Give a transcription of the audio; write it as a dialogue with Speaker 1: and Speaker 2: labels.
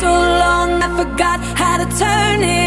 Speaker 1: so long I forgot how to turn it